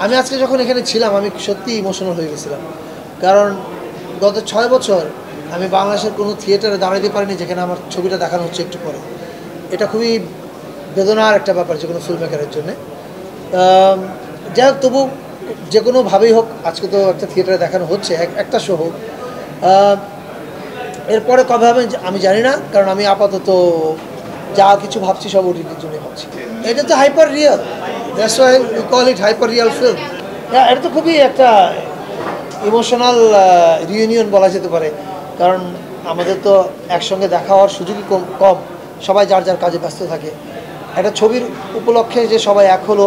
আমি আজকে যখন এখানে ছিলাম, আমি সত্যি ইমোশনাল হয়ে গেছিলাম। কারণ গত ছয় বছর আমি বাংলাদেশের কোনো থিয়েটারে দাঁড়াতে পারিনি, যেখানে আমার ছবিটা দেখানো হচ্ছে একটু পরে। এটা খুবই বেদনার একটা ব্যাপার যে কোনো ফিল্ম মেকারের জন্যে। যাই হোক, তবু যে কোনোভাবেই হোক, আজকে তো একটা থিয়েটারে দেখানো হচ্ছে, এক- একটা শো হোক। এরপরে কবে হবে আমি জানি না, কারণ আমি আপাতত যা কিছু ভাবছি সব ওটিটির জন্য ভাবছি। এটা তো hyper real that's why it hyper real film এটা তো খুবই একটা ইমোশনাল রিউনিয়ন বলা যেতে পারে। কারণ আমাদের তো একসঙ্গে দেখা হওয়ার সুযোগই কম কম। সবাই যার যার কাজে ব্যস্ত থাকে। একটা ছবির উপলক্ষে যে সবাই এক হলো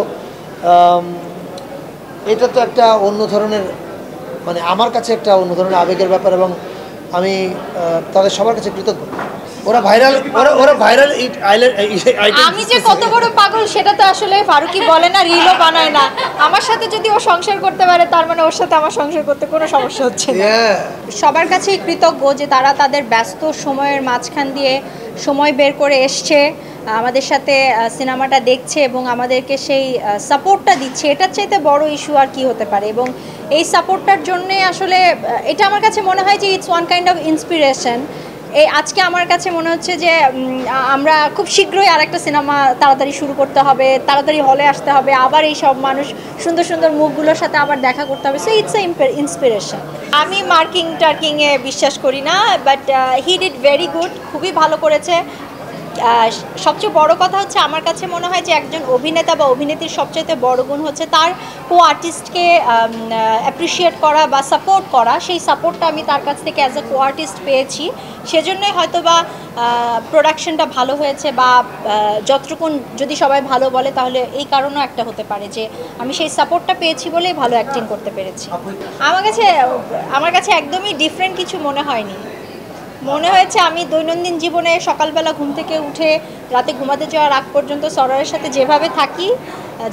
এটা তো একটা অন্য ধরনের মানে আমার কাছে একটা অন্য ধরনের আবেগের ব্যাপার এবং আমি তাদের সবার কাছে কৃতজ্ঞ। ওরা ভাইরাল ওরা ওরা ভাইরাল আমি যে কত বড় পাগল সেটা তো আসলে ফারুকি বলে না রিলও বানায় না। আমার সাথে যদি ও সংসার করতে পারে তার মানে ওর সাথে আমার সংসার করতে কোনো সমস্যা হচ্ছে না। সবার কাছেই কৃতজ্ঞ যে তারা তাদের ব্যস্ত সময়ের মাঝখান দিয়ে সময় বের করে এসছে আমাদের সাথে সিনেমাটা দেখছে এবং আমাদেরকে সেই সাপোর্টটা দিচ্ছে। এটার চাইতে বড় ইস্যু আর কি হতে পারে? এবং এই সাপোর্টটার জন্যে আসলে এটা আমার কাছে মনে হয় যে it's one kind of inspiration এই আজকে আমার কাছে মনে হচ্ছে যে আমরা খুব শীঘ্রই আরেকটা সিনেমা তাড়াতাড়ি শুরু করতে হবে, তাড়াতাড়ি হলে আসতে হবে, আবার এই সব মানুষ সুন্দর সুন্দর মুখগুলোর সাথে আবার দেখা করতে হবে। সো ইটস ইন্সপিরেশন আমি মার্কিং টার্কিংয়ে বিশ্বাস করি না but he did very good খুবই ভালো করেছে। সবচেয়ে বড় কথা হচ্ছে, আমার কাছে মনে হয় যে একজন অভিনেতা বা অভিনেত্রীর সবচেয়ে বড় গুণ হচ্ছে তার কো আর্টিস্টকে অ্যাপ্রিসিয়েট করা বা সাপোর্ট করা, সেই সাপোর্টটা আমি তার কাছ থেকে অ্যাজ এ কো আর্টিস্ট পেয়েছি। সেজন্যই হয়তো বা প্রোডাকশনটা ভালো হয়েছে বা যতটুকুন যদি সবাই ভালো বলে, তাহলে এই কারণও একটা হতে পারে যে, আমি সেই সাপোর্টটা পেয়েছি বলেই ভালো অ্যাক্টিং করতে পেরেছি। আমার কাছে আমার কাছে একদমই ডিফারেন্ট কিছু মনে হয়নি। মনে হয়েছে আমি দৈনন্দিন জীবনে সকালবেলা ঘুম থেকে উঠে রাতে ঘুমাতে যাওয়ার আগ পর্যন্ত সরারের সাথে যেভাবে থাকি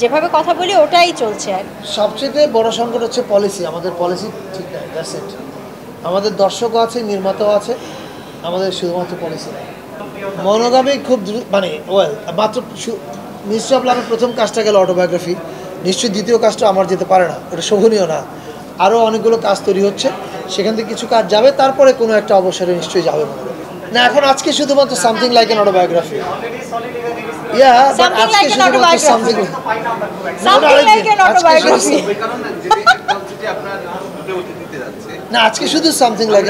যেভাবে কথা বলি, ওটাই চলছে আর সবচেয়ে বড় সংকট হচ্ছে পলিসি আমাদের পলিসি ঠিক নাই দ্যাটস ইট আমাদের দর্শকও আছে, নির্মাতাও আছে, আমাদের শুধুমাত্র পলিসি মনোগামী খুব মানে ওয়েল মাত্র অফ লাভের প্রথম কাজটা গেল অটোবায়োগ্রাফি নিশ্চয়ই দ্বিতীয় কাজটা আমার যেতে পারে না ওটা শোভনীয় না। আরও অনেকগুলো কাজ তৈরি হচ্ছে। সেখান থেকে কিছু কাজ যাবে তারপরে কোনো একটা অবসরে নিশ্চয়ই যাবে মনে না এখন আজকে শুধুমাত্র something like an autobiography yeah আজকে শুধুমাত্র সামথিং না আজকে শুধু সামথিং লাইক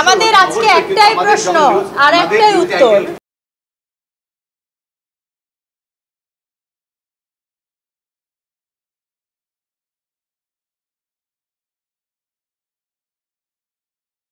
আমাদের আজকে একটাই প্রশ্ন আর একটাই উত্তর।